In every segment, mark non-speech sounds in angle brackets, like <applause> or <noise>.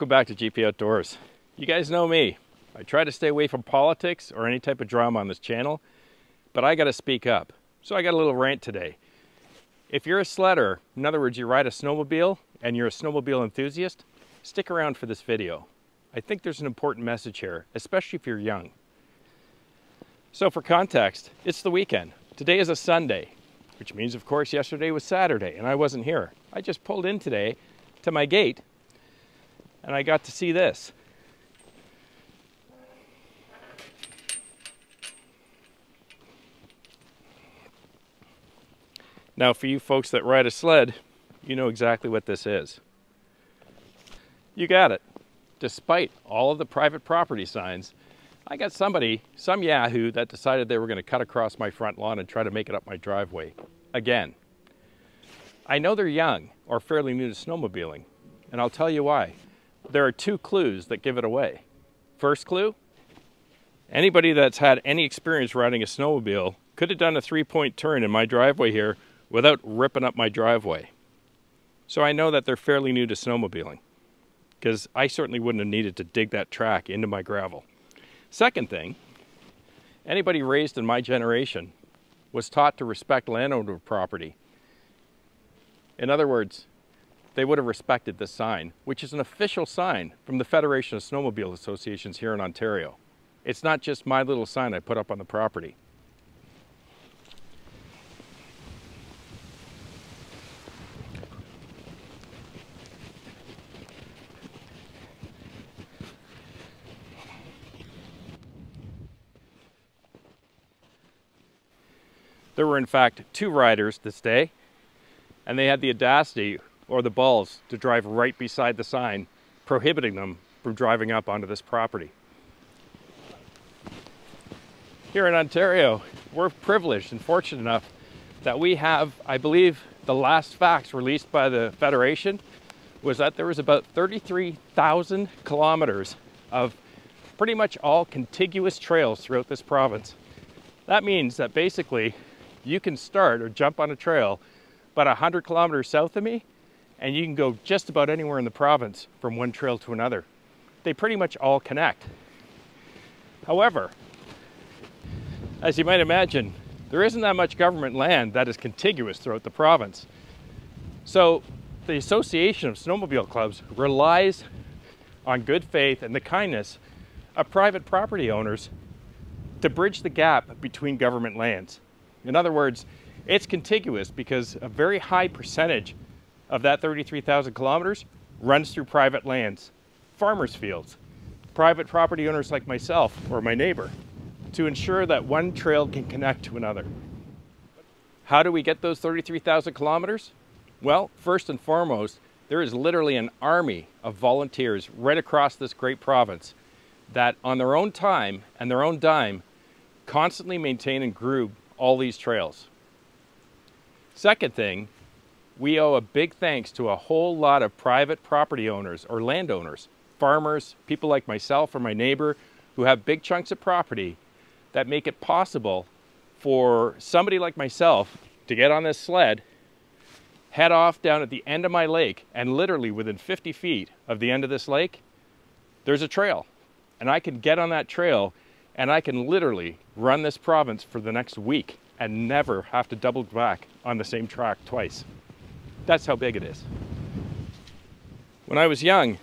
welcome back to GP Outdoors. You guys know me. I try to stay away from politics or any type of drama on this channel, but I gotta speak up. So I got a little rant today. If you're a sledder, in other words, you ride a snowmobile and you're a snowmobile enthusiast, stick around for this video. I think there's an important message here, especially if you're young. So for context, it's the weekend. Today is a Sunday, which means of course yesterday was Saturday and I wasn't here. I just pulled in today to my gate and I got to see this. Now, for you folks that ride a sled, you know exactly what this is. You got it. Despite all of the private property signs, I got somebody, some yahoo, that decided they were going to cut across my front lawn and try to make it up my driveway. Again. I know they're young or fairly new to snowmobiling, and I'll tell you why. There are two clues that give it away. First clue, anybody that's had any experience riding a snowmobile could have done a three-point turn in my driveway here without ripping up my driveway. So I know that they're fairly new to snowmobiling because I certainly wouldn't have needed to dig that track into my gravel. Second thing, anybody raised in my generation was taught to respect landowner property. In other words, they would have respected this sign, which is an official sign from the Federation of Snowmobile Associations here in Ontario. It's not just my little sign I put up on the property. There were in fact two riders this day, and they had the audacity or the balls to drive right beside the sign, prohibiting them from driving up onto this property. Here in Ontario, we're privileged and fortunate enough that we have, I believe, the last facts released by the Federation was that there was about 33,000 kilometers of pretty much all contiguous trails throughout this province. That means that basically you can start or jump on a trail about 100 kilometers south of me, and you can go just about anywhere in the province from one trail to another. They pretty much all connect. However, as you might imagine, there isn't that much government land that is contiguous throughout the province. So the Association of Snowmobile Clubs relies on good faith and the kindness of private property owners to bridge the gap between government lands. In other words, it's contiguous because a very high percentage of that 33,000 kilometers runs through private lands, farmers' fields, private property owners like myself or my neighbor, to ensure that one trail can connect to another. How do we get those 33,000 kilometers? Well, first and foremost, there is literally an army of volunteers right across this great province that on their own time and their own dime constantly maintain and groom all these trails. Second thing, we owe a big thanks to a whole lot of private property owners or landowners, farmers, people like myself or my neighbor who have big chunks of property that make it possible for somebody like myself to get on this sled, head off down at the end of my lake, and literally within 50 feet of the end of this lake, there's a trail. And I can get on that trail and I can literally run this province for the next week and never have to double back on the same track twice. That's how big it is. When I was young,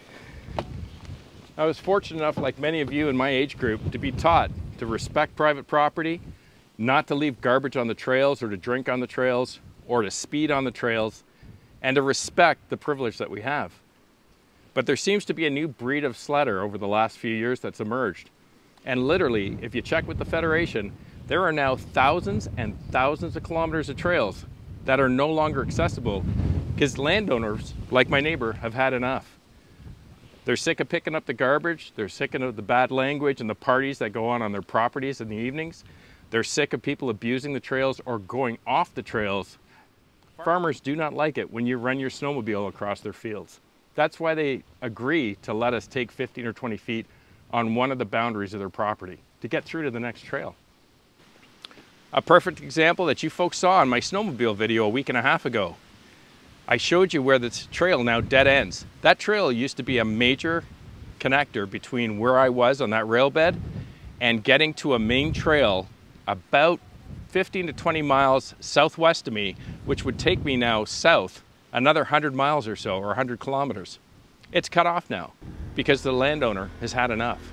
I was fortunate enough, like many of you in my age group, to be taught to respect private property, not to leave garbage on the trails or to drink on the trails or to speed on the trails, and to respect the privilege that we have. But there seems to be a new breed of sledder over the last few years that's emerged. And literally, if you check with the Federation, there are now thousands and thousands of kilometers of trails that are no longer accessible because landowners, like my neighbor, have had enough. They're sick of picking up the garbage. They're sick of the bad language and the parties that go on on their properties in the evenings. They're sick of people abusing the trails or going off the trails. Farmers do not like it when you run your snowmobile across their fields. That's why they agree to let us take 15 or 20 feet on one of the boundaries of their property to get through to the next trail. A perfect example that you folks saw in my snowmobile video a week and a half ago. I showed you where this trail now dead ends. That trail used to be a major connector between where I was on that rail bed and getting to a main trail about 15 to 20 miles southwest of me, which would take me now south another 100 miles or so, or 100 kilometers. It's cut off now because the landowner has had enough.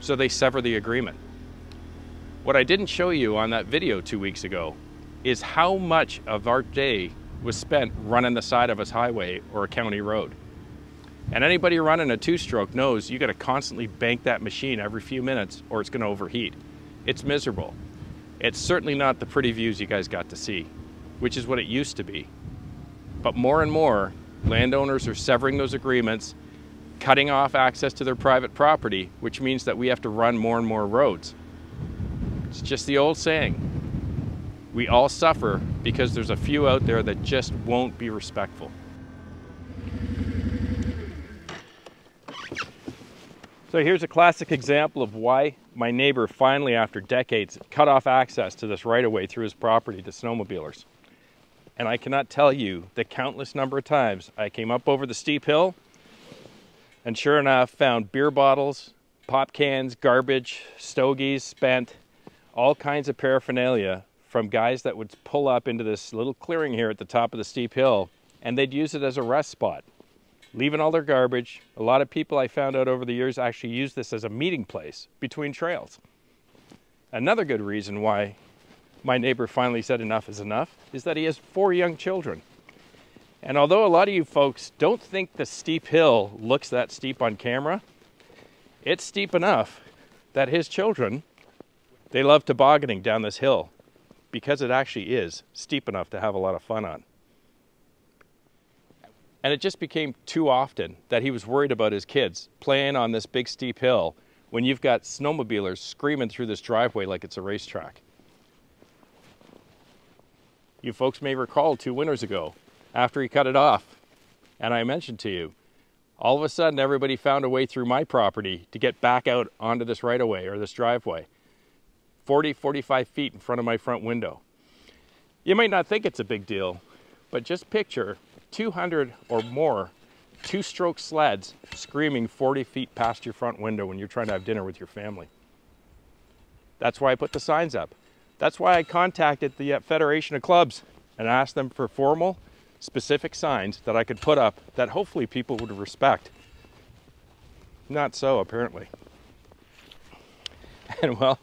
So they sever the agreement. What I didn't show you on that video two weeks ago is how much of our day was spent running the side of a highway or a county road. And anybody running a two-stroke knows you got to constantly bank that machine every few minutes or it's going to overheat. It's miserable. It's certainly not the pretty views you guys got to see, which is what it used to be. But more and more, landowners are severing those agreements, cutting off access to their private property, which means that we have to run more and more roads. It's just the old saying. We all suffer because there's a few out there that just won't be respectful. So here's a classic example of why my neighbor finally, after decades, cut off access to this right of way through his property to snowmobilers. And I cannot tell you the countless number of times I came up over the steep hill and sure enough found beer bottles, pop cans, garbage, stogies spent, all kinds of paraphernalia from guys that would pull up into this little clearing here at the top of the steep hill and they'd use it as a rest spot, leaving all their garbage. A lot of people I found out over the years actually use this as a meeting place between trails. Another good reason why my neighbor finally said enough is enough is that he has four young children. And although a lot of you folks don't think the steep hill looks that steep on camera, it's steep enough that his children, they love tobogganing down this hill because it actually is steep enough to have a lot of fun on. And it just became too often that he was worried about his kids playing on this big steep hill when you've got snowmobilers screaming through this driveway like it's a racetrack. You folks may recall two winters ago, after he cut it off, and I mentioned to you, all of a sudden everybody found a way through my property to get back out onto this right of way or this driveway. 40, 45 feet in front of my front window. You might not think it's a big deal, but just picture 200 or more two-stroke sleds screaming 40 feet past your front window when you're trying to have dinner with your family. That's why I put the signs up. That's why I contacted the uh, Federation of Clubs and asked them for formal, specific signs that I could put up that hopefully people would respect. Not so, apparently. <laughs> And well,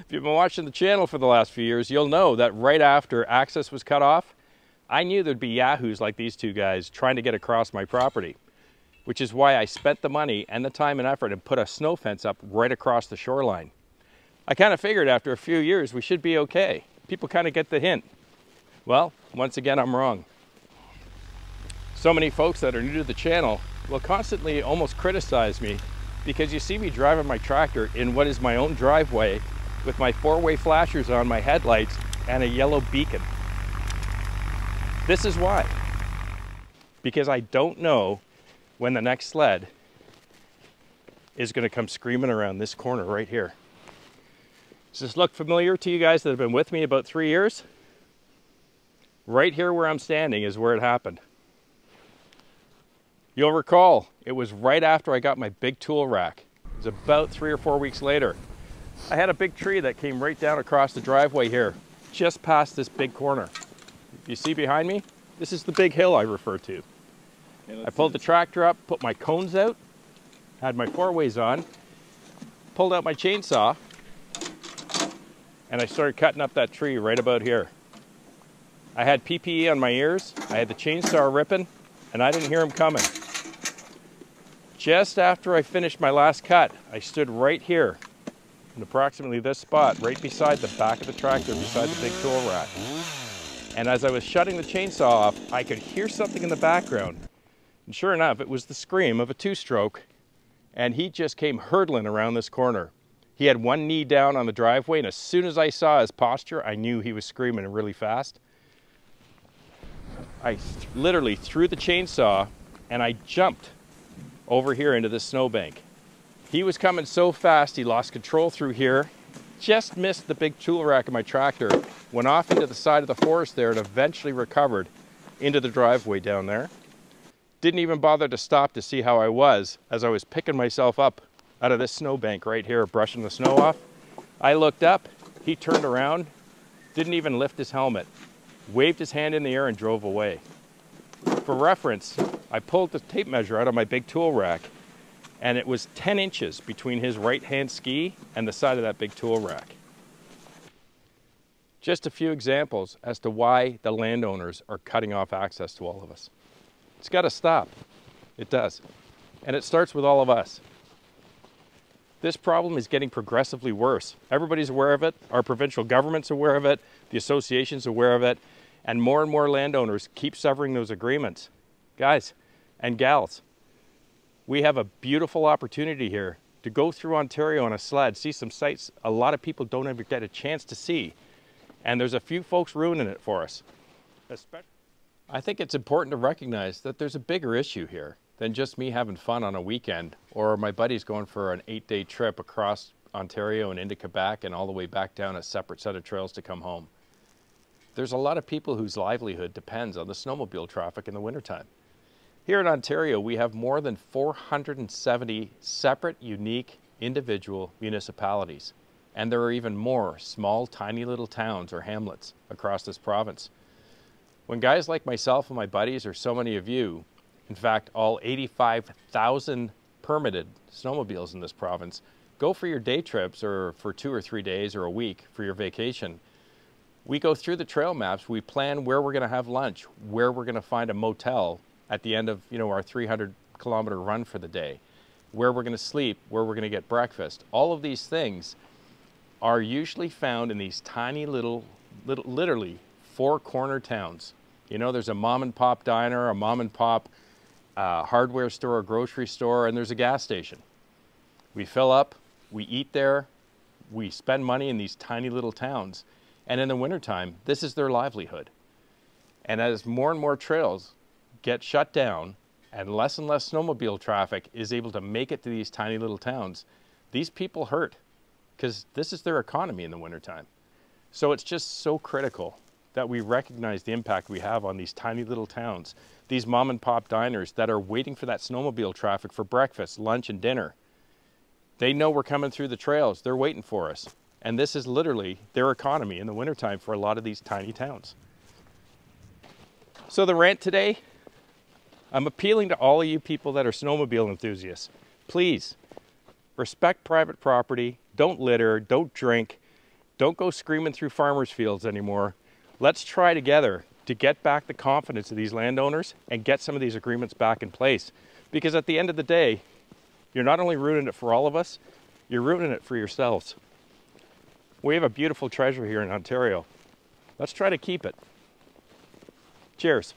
if you've been watching the channel for the last few years, you'll know that right after access was cut off, I knew there'd be yahoos like these two guys trying to get across my property, which is why I spent the money and the time and effort and put a snow fence up right across the shoreline. I kind of figured after a few years we should be okay. People kind of get the hint. Well, once again, I'm wrong. So many folks that are new to the channel will constantly almost criticize me because you see me driving my tractor in what is my own driveway with my four-way flashers on my headlights and a yellow beacon. This is why. Because I don't know when the next sled is going to come screaming around this corner right here. Does this look familiar to you guys that have been with me about three years? Right here where I'm standing is where it happened. You'll recall, it was right after I got my big tool rack. It was about three or four weeks later. I had a big tree that came right down across the driveway here, just past this big corner. You see behind me, this is the big hill I refer to. Yeah, I pulled the tractor up, put my cones out, had my four ways on, pulled out my chainsaw, and I started cutting up that tree right about here. I had PPE on my ears, I had the chainsaw ripping, and I didn't hear him coming. Just after I finished my last cut, I stood right here in approximately this spot, right beside the back of the tractor, beside the big tool rack. And as I was shutting the chainsaw off, I could hear something in the background. And sure enough, it was the scream of a two-stroke, and he just came hurtling around this corner. He had one knee down on the driveway, and as soon as I saw his posture, I knew he was screaming really fast. I th literally threw the chainsaw and I jumped over here into the snowbank. He was coming so fast, he lost control through here, just missed the big tool rack of my tractor, went off into the side of the forest there, and eventually recovered into the driveway down there. Didn't even bother to stop to see how I was as I was picking myself up out of this snowbank right here, brushing the snow off. I looked up, he turned around, didn't even lift his helmet, waved his hand in the air and drove away. For reference, I pulled the tape measure out of my big tool rack and it was 10 inches between his right hand ski and the side of that big tool rack. Just a few examples as to why the landowners are cutting off access to all of us. It's got to stop. It does. And it starts with all of us. This problem is getting progressively worse. Everybody's aware of it. Our provincial government's aware of it. The association's aware of it. And more and more landowners keep severing those agreements. Guys and gals, we have a beautiful opportunity here to go through Ontario on a sled, see some sights a lot of people don't ever get a chance to see. And there's a few folks ruining it for us. I think it's important to recognize that there's a bigger issue here than just me having fun on a weekend or my buddies going for an eight day trip across Ontario and into Quebec and all the way back down a separate set of trails to come home. There's a lot of people whose livelihood depends on the snowmobile traffic in the wintertime. Here in Ontario, we have more than 470 separate, unique, individual municipalities. And there are even more small, tiny little towns or hamlets across this province. When guys like myself and my buddies, or so many of you, in fact, all 85,000 permitted snowmobiles in this province, go for your day trips or for two or three days or a week for your vacation, we go through the trail maps, we plan where we're going to have lunch, where we're going to find a motel at the end of you know our 300 kilometer run for the day, where we're going to sleep, where we're going to get breakfast. All of these things are usually found in these tiny little, little literally four corner towns. You know, there's a mom and pop diner, a mom and pop uh, hardware store, a grocery store, and there's a gas station. We fill up, we eat there, we spend money in these tiny little towns. And in the wintertime, this is their livelihood. And as more and more trails get shut down and less and less snowmobile traffic is able to make it to these tiny little towns, these people hurt because this is their economy in the wintertime. So it's just so critical that we recognize the impact we have on these tiny little towns, these mom and pop diners that are waiting for that snowmobile traffic for breakfast, lunch, and dinner. They know we're coming through the trails, they're waiting for us. And this is literally their economy in the wintertime for a lot of these tiny towns. So the rant today I'm appealing to all of you people that are snowmobile enthusiasts. Please respect private property. Don't litter. Don't drink. Don't go screaming through farmers' fields anymore. Let's try together to get back the confidence of these landowners and get some of these agreements back in place. Because at the end of the day, you're not only ruining it for all of us, you're ruining it for yourselves. We have a beautiful treasure here in Ontario. Let's try to keep it. Cheers.